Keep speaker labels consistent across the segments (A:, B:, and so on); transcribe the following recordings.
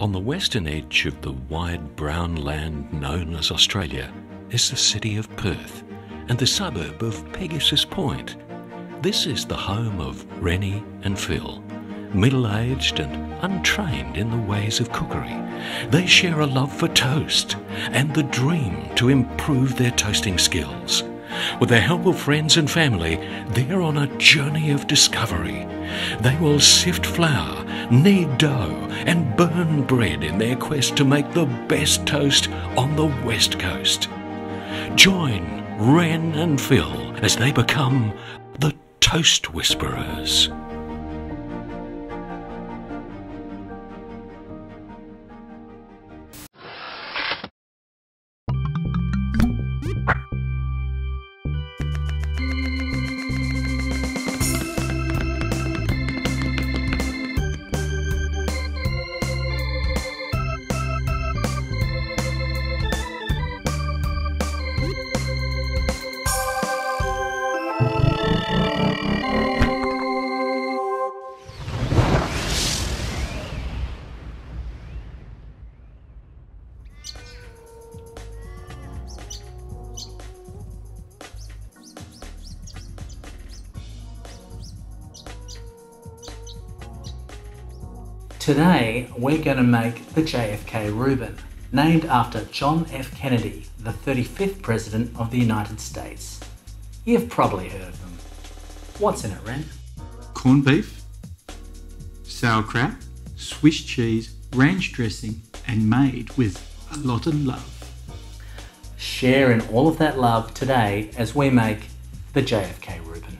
A: On the western edge of the wide brown land known as Australia is the city of Perth and the suburb of Pegasus Point. This is the home of Rennie and Phil, middle aged and untrained in the ways of cookery. They share a love for toast and the dream to improve their toasting skills. With the help of friends and family, they're on a journey of discovery. They will sift flour, knead dough, and burn bread in their quest to make the best toast on the West Coast. Join Ren and Phil as they become the Toast Whisperers.
B: Today, we're going to make the JFK Reuben, named after John F. Kennedy, the 35th President of the United States. You've probably heard of them. What's in it, Ren?
C: corned beef, sauerkraut, Swiss cheese, ranch dressing, and made with a lot of love.
B: Share in all of that love today as we make the JFK Reuben.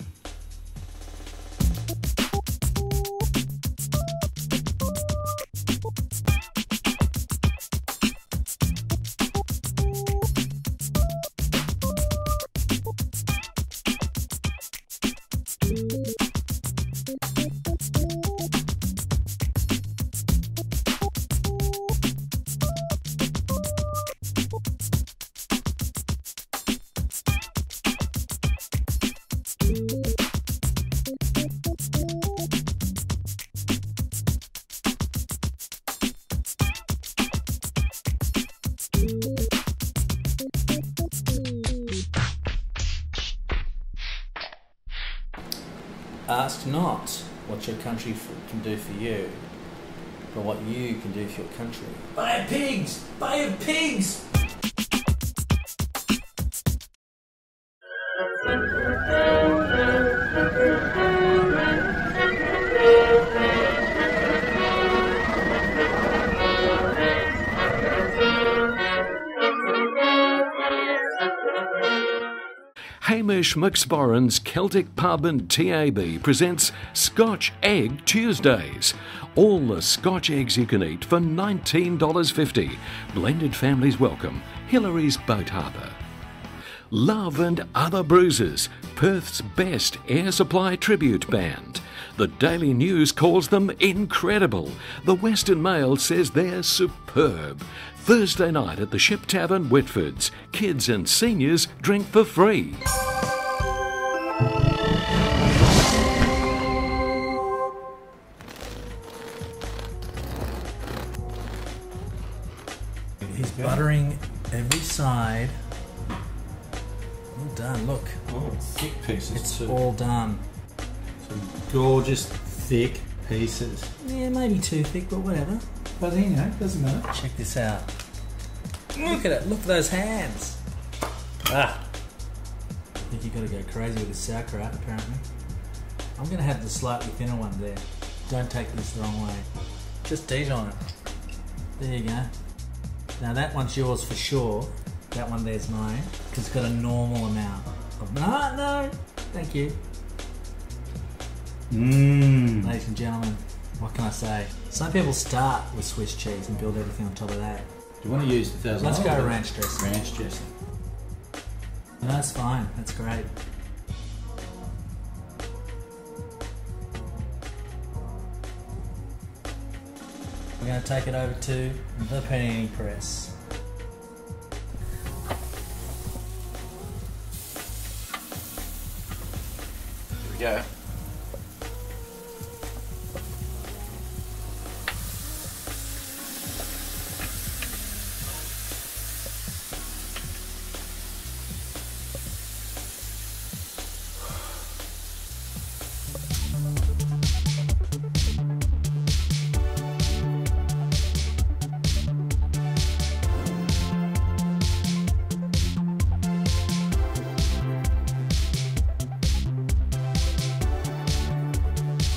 B: Ask not what your country can do for you, but what you can do for your country. Buy pigs! Buy pigs!
A: Hamish McSporran's Celtic Pub and TAB presents Scotch Egg Tuesdays. All the Scotch eggs you can eat for $19.50. Blended families welcome. Hillary's Boat Harbour. Love and Other Bruises, Perth's best air supply tribute band. The Daily News calls them incredible. The Western Mail says they're superb. Thursday night at the Ship Tavern, Whitfords. Kids and seniors drink for free.
B: He's buttering every side. All done, look.
D: Oh, thick pieces
B: It's
D: too.
B: all done.
D: Some gorgeous thick pieces.
B: Yeah, maybe too thick, but whatever.
D: But you know, it doesn't matter.
B: Check this out. Look at it. Look at those hands. Ah. I think you got to go crazy with this sauerkraut, apparently. I'm going to have the slightly thinner one there. Don't take this the wrong way. Just Dijon it. There you go. Now that one's yours for sure. That one there's mine. Because it's got a normal amount of... No, no. Thank you.
D: Mmm.
B: Ladies and gentlemen, what can I say? Some people start with Swiss cheese and build everything on top of that.
D: Do you want to use the thousand?
B: Let's go
D: dollars?
B: ranch dressing.
D: Ranch dressing.
B: No, that's fine. That's great. We're going to take it over to the panini press.
D: Here we go.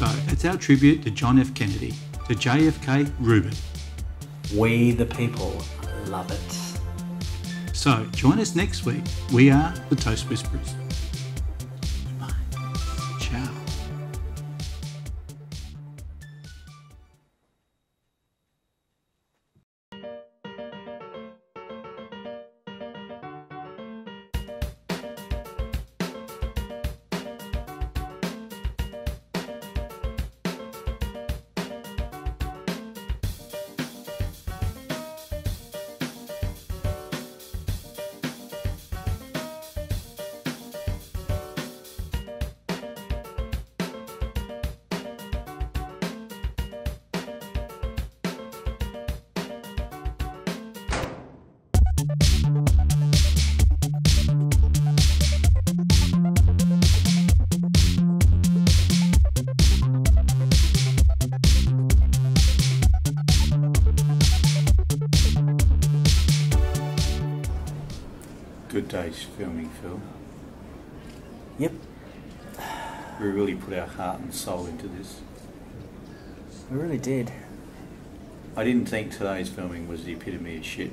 C: So it's our tribute to John F. Kennedy, to JFK Reuben.
B: We the people love it.
C: So join us next week. We are the Toast Whisperers.
D: Day's filming, Phil.
B: Yep,
D: We really put our heart and soul into this.
B: we really did.
D: I didn't think today's filming was the epitome of shit.